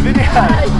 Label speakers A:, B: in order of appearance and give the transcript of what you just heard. A: Video, video.